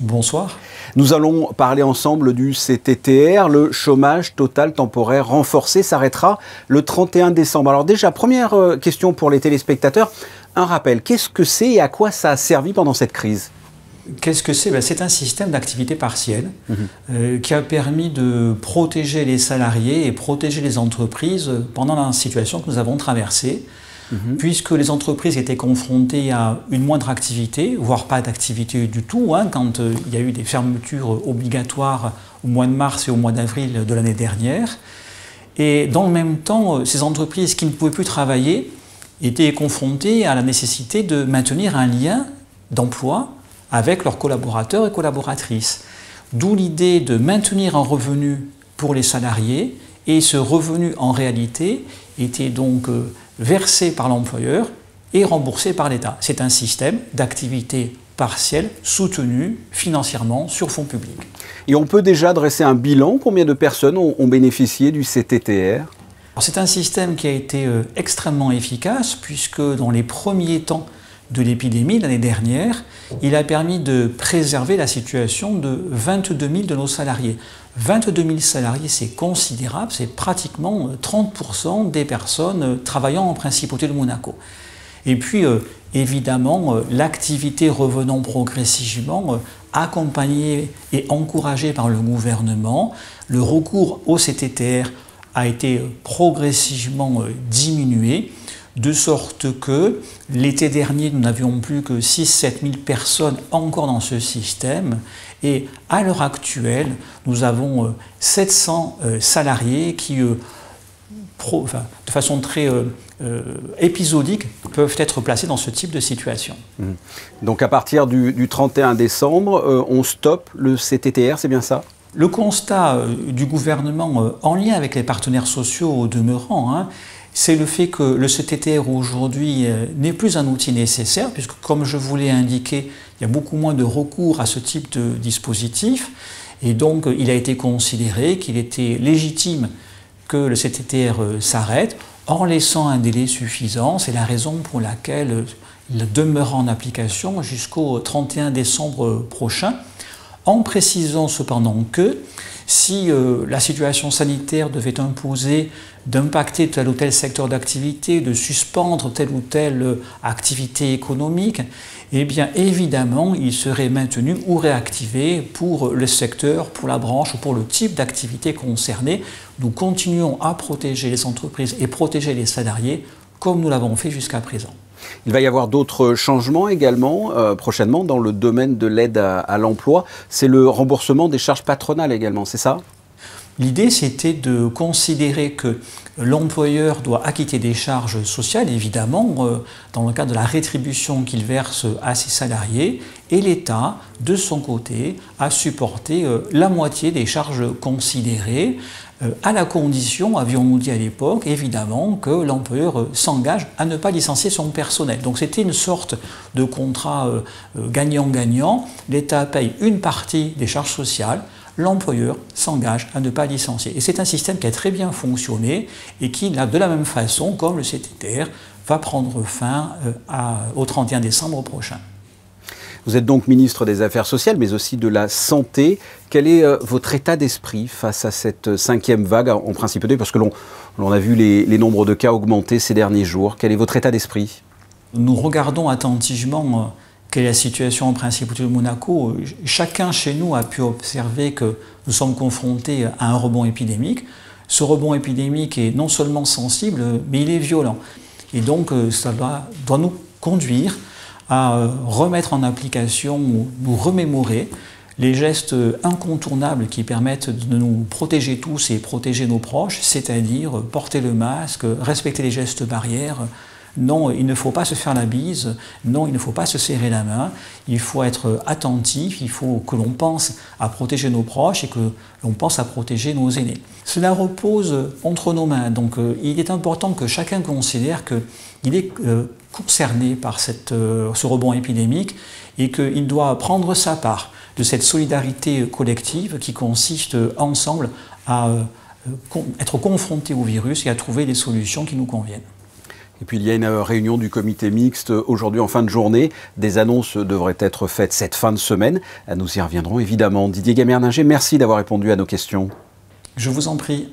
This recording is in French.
Bonsoir. Nous allons parler ensemble du CTTR. Le chômage total temporaire renforcé s'arrêtera le 31 décembre. Alors déjà, première euh, question pour les téléspectateurs. Un rappel, qu'est-ce que c'est et à quoi ça a servi pendant cette crise? Qu'est-ce que c'est? Ben, C'est un système d'activité partielle mhm. euh, qui a permis de protéger les salariés et protéger les entreprises pendant la situation que nous avons traversée. Mhm. puisque les entreprises étaient confrontées à une moindre activité, voire pas d'activité du tout, hein, quand euh, il y a eu des fermetures obligatoires au mois de mars et au mois d'avril de l'année dernière. Et dans le même temps, euh, ces entreprises qui ne pouvaient plus travailler étaient confrontées à la nécessité de maintenir un lien d'emploi avec leurs collaborateurs et collaboratrices. D'où l'idée de maintenir un revenu pour les salariés et ce revenu en réalité était donc euh, versé par l'employeur et remboursé par l'État. C'est un système d'activité partielle soutenu financièrement sur fonds publics. Et on peut déjà dresser un bilan Combien de personnes ont, bénéficié du CTTR C'est un système qui a été euh, extrêmement efficace puisque dans les premiers temps de l'épidémie l'année dernière, il a permis de préserver la situation de 22 000 de nos salariés. 22 000 salariés, c'est considérable, c'est pratiquement 30% euh, des personnes euh, travaillant en principauté de Monaco. Et puis, euh, évidemment, l'activité revenant progressivement, accompagnée et encouragée par le gouvernement, le recours au CTTR a été progressivement diminué de sorte que l'été dernier, nous n'avions plus que 6-7 000 personnes encore dans ce système, et à l'heure actuelle, nous avons 700 euh, euh, salariés qui, euh, de façon très épisodique, peuvent être placés dans ce type de situation. Mmh. Donc à partir du, 31 décembre, on stoppe le CTTR, c'est bien ça? Le constat du gouvernement en lien avec les partenaires sociaux au demeurant, hein, c'est le fait que le CTTR aujourd'hui euh, n'est plus un outil nécessaire, puisque comme je vous l'ai indiqué, il y a beaucoup moins de recours à ce type de dispositif, et donc il a été considéré qu'il était légitime que le CTTR euh, s'arrête en laissant un délai suffisant. C'est la raison pour laquelle il demeure en application jusqu'au 31 décembre prochain, en précisant cependant que si euh, la situation sanitaire devait imposer d'impacter tel ou tel secteur d'activité, de suspendre telle ou telle euh, activité économique, eh bien évidemment, il serait maintenu ou réactivé pour le secteur, pour la branche ou pour le type d'activité concernée. Nous continuons à protéger les entreprises et protéger les salariés comme nous l'avons fait jusqu'à présent. Il va y avoir d'autres changements également euh, prochainement dans le domaine de l'aide à, l'emploi. C'est le remboursement des charges patronales également, c'est ça? L'idée, c'était de considérer que l'employeur doit acquitter des charges sociales, évidemment, euh, dans le cadre de la rétribution qu'il verse à ses salariés, et l'État, de son côté, a supporté euh, la moitié des charges considérées, euh, à la condition, avions-nous dit à l'époque, évidemment, que l'employeur s'engage à ne pas licencier son personnel. Donc c'était une sorte de contrat gagnant-gagnant. L'État paye une partie des charges sociales, l'employeur s'engage à ne pas licencier. Et c'est un système qui a très bien fonctionné et qui, de la même façon, comme le CTTR, va prendre fin au 31 décembre prochain. Vous êtes donc ministre des Affaires sociales, mais aussi de la santé. Quel est euh, votre état d'esprit face à cette euh, cinquième vague en principauté Parce que l'on a vu les, nombres de cas augmenter ces derniers jours. Quel est votre état d'esprit? Nous regardons attentivement euh, quelle est la situation en principauté de Monaco. Chacun chez nous a pu observer que nous sommes confrontés à un rebond épidémique. Ce rebond épidémique est non seulement sensible, mais il est violent. Et donc, ça doit, doit nous conduire à euh, remettre en application ou nous remémorer les gestes incontournables qui permettent de nous protéger tous et protéger nos proches, c'est-à-dire porter le masque, respecter les gestes barrières. Non, il ne faut pas se faire la bise, non, il ne faut pas se serrer la main, il faut être attentif, il faut que l'on pense à protéger nos proches et que l'on pense à protéger nos aînés. Cela repose entre nos mains, donc euh, il est important que chacun considère qu'il est euh, concerné par euh, ce rebond épidémique et qu'il doit prendre sa part de cette solidarité collective qui consiste ensemble à être confronté au virus et à trouver des solutions qui nous conviennent. Et puis il y a une réunion du comité mixte aujourd'hui en fin de journée. Des annonces devraient être faites cette fin de semaine. Nous y reviendrons évidemment. Didier Gamerninger, merci d'avoir répondu à nos questions. Je vous en prie.